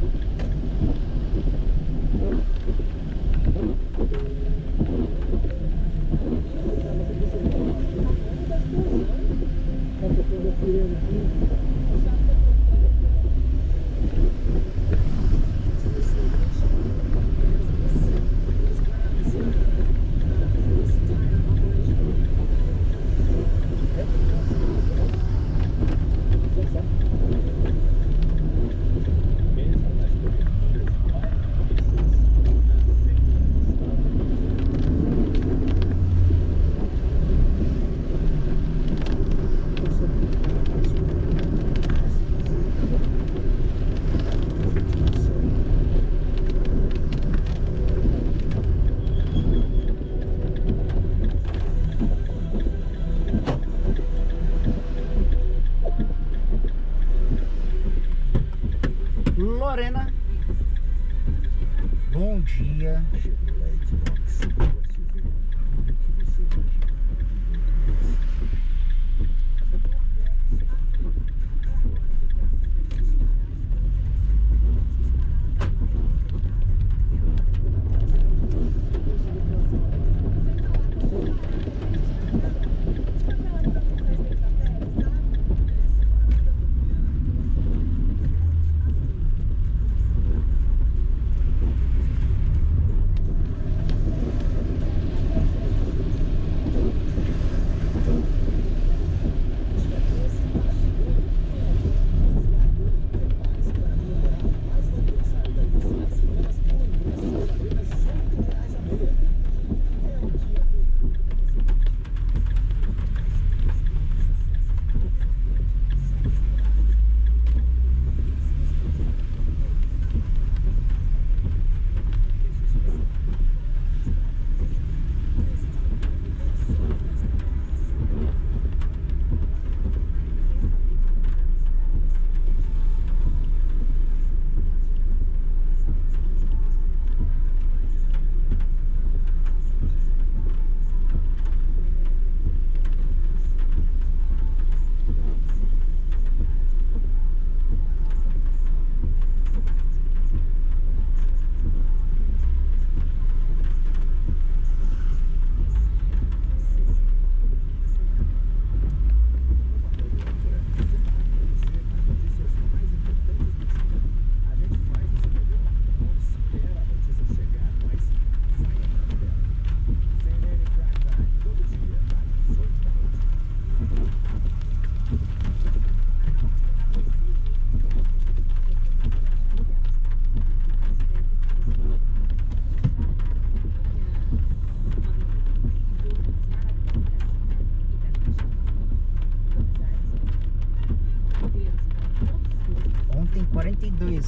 Thank Yeah.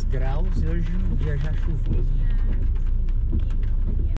Graus e hoje um dia já chuvoso.